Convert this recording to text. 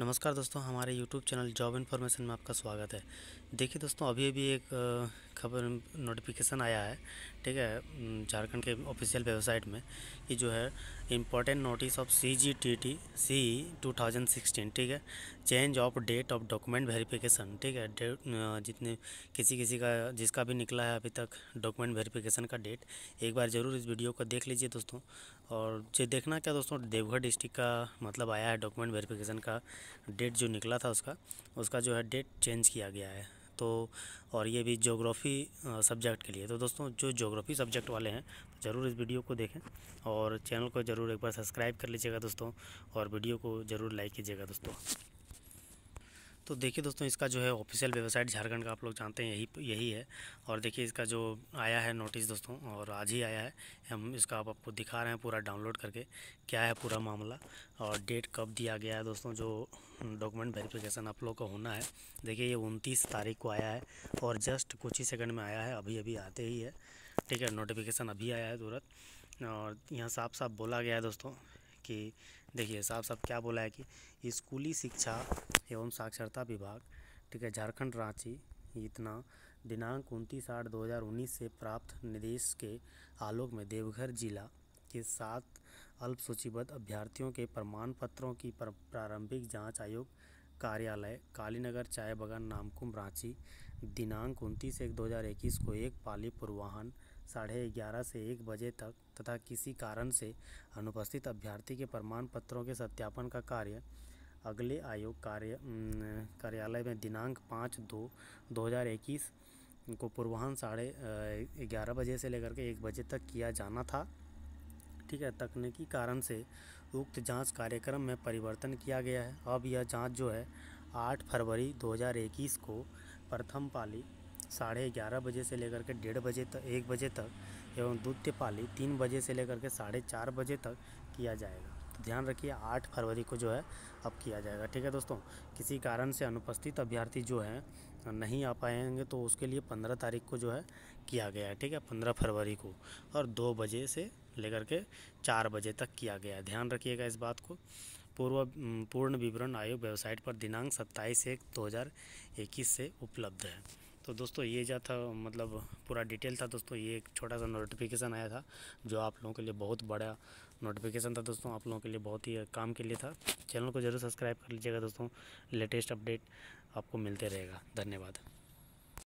नमस्कार दोस्तों, हमारे YouTube चैनल जॉब इन्फॉर्मेशन में आपका स्वागत है। देखिए दोस्तों अभी अभी एक खबर नोटिफिकेशन आया है, ठीक है झारखंड के ऑफिशियल वेबसाइट में, कि जो है important notice of C G T T C two thousand sixteen ठीक है change of date of document verification ठीक है डेट जितने, किसी किसी का, जिसका भी निकला है अभी तक डॉक्यूमेंट वेरिफिकेशन का डेट एक बार ज़रूर इस वीडियो को देख लीजिए दोस्तों, और जो देखना क्या दोस्तों, देवघर डिस्ट्रिक्ट का मतलब आया है डॉक्यूमेंट वेरिफिकेशन का डेट जो निकला था उसका उसका जो है डेट चेंज किया गया है। तो और ये भी जोग्राफ़ी सब्जेक्ट के लिए। तो दोस्तों, जो जोग्राफ़ी सब्जेक्ट वाले हैं तो ज़रूर इस वीडियो को देखें और चैनल को ज़रूर एक बार सब्सक्राइब कर लीजिएगा दोस्तों और वीडियो को ज़रूर लाइक कीजिएगा दोस्तों। तो देखिए दोस्तों, इसका जो है ऑफिशियल वेबसाइट झारखंड का आप लोग जानते हैं, यही यही है। और देखिए इसका जो आया है नोटिस दोस्तों, और आज ही आया है, हम इसका आप आपको दिखा रहे हैं पूरा डाउनलोड करके, क्या है पूरा मामला, और डेट कब दिया गया है दोस्तों, जो डॉक्यूमेंट वेरिफिकेशन आप लोग का होना है। देखिए ये उनतीस तारीख को आया है, और जस्ट कुछ ही सेकंड में आया है अभी अभी आते ही है। ठीक है नोटिफिकेशन अभी आया है तुरंत, और यहाँ साफ़ साफ़ बोला गया है दोस्तों कि देखिए, साहब साफ़ क्या बोला है कि स्कूली शिक्षा एवं साक्षरता विभाग, ठीक है, झारखंड रांची इतना दिनांक उनतीस आठ दो हज़ार उन्नीस से प्राप्त निर्देश के आलोक में देवघर जिला के सात अल्प सूचीबद्ध अभ्यर्थियों के प्रमाण पत्रों की प्रारंभिक जाँच आयोग कार्यालय, कालीनगर, चाय बगान, नामकुम, रांची, दिनांक उनतीस एक दो हज़ार इक्कीस को एक पाली पूर्वाहन साढ़े ग्यारह से एक बजे तक तथा किसी कारण से अनुपस्थित अभ्यर्थी के प्रमाण पत्रों के सत्यापन का कार्य अगले आयोग कार्य कार्यालय में दिनांक पाँच दो दो हज़ार इक्कीस को पूर्वाहन साढ़े ग्यारह बजे से लेकर के एक बजे तक किया जाना था। ठीक है, तकनीकी कारण से उक्त जाँच कार्यक्रम में परिवर्तन किया गया है। अब यह जाँच जो है 8 फरवरी 2021 को प्रथम पाली साढ़े ग्यारह बजे से लेकर के डेढ़ बजे तक, एक बजे तक एवं द्वितीय पाली तीन बजे से लेकर के साढ़े चार बजे तक किया जाएगा। तो ध्यान रखिए, आठ फरवरी को जो है अब किया जाएगा। ठीक है दोस्तों, किसी कारण से अनुपस्थित अभ्यर्थी जो है, नहीं आ पाएँगे तो उसके लिए पंद्रह तारीख को जो है किया गया है। ठीक है, पंद्रह फरवरी को और दो बजे से लेकर के चार बजे तक किया गया है। ध्यान रखिएगा इस बात को। पूर्व, पूर्ण विवरण आयोग वेबसाइट पर दिनांक सत्ताईस एक दो हज़ार इक्कीस से उपलब्ध है। तो दोस्तों ये जो था मतलब पूरा डिटेल था दोस्तों, ये एक छोटा सा नोटिफिकेशन आया था, जो आप लोगों के लिए बहुत बड़ा नोटिफिकेशन था दोस्तों, आप लोगों के लिए बहुत ही काम के लिए था। चैनल को ज़रूर सब्सक्राइब कर लीजिएगा दोस्तों लेटेस्ट अपडेट आपको मिलते रहेगा। धन्यवाद।